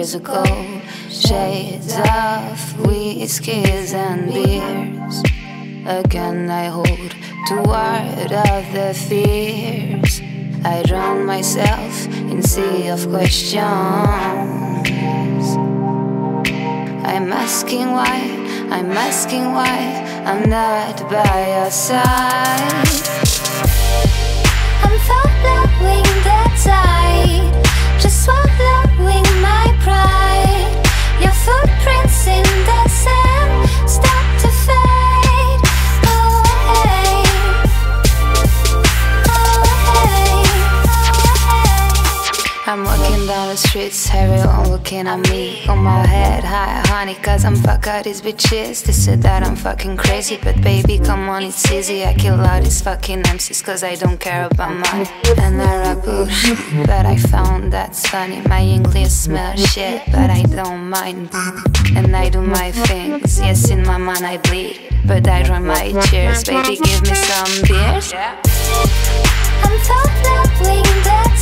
years ago. Shades of whiskeys and beers. Again, I hold toward of the fears. I drown myself in sea of questions. I'm asking why, I'm asking why I'm not by your side. I'm following the tide, the streets, everyone looking at me. On my head high, honey, cause I'm fuck out these bitches. They said that I'm fucking crazy, but baby, come on, it's easy. I kill all these fucking MCs cause I don't care about money. And I rap bullshit, but I found that's funny. My English smell shit, but I don't mind. And I do my things, yes, in my mind I bleed. But I dry my tears, baby, give me some beers. I'm following the tide,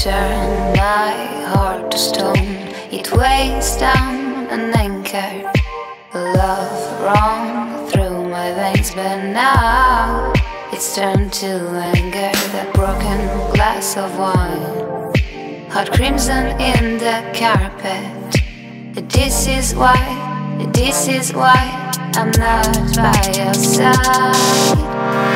turn my heart to stone. It weighs down an anchor. Love run through my veins, but now it's turned to anger. That broken glass of wine, hot crimson in the carpet. This is why, this is why I'm not by your side.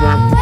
Away.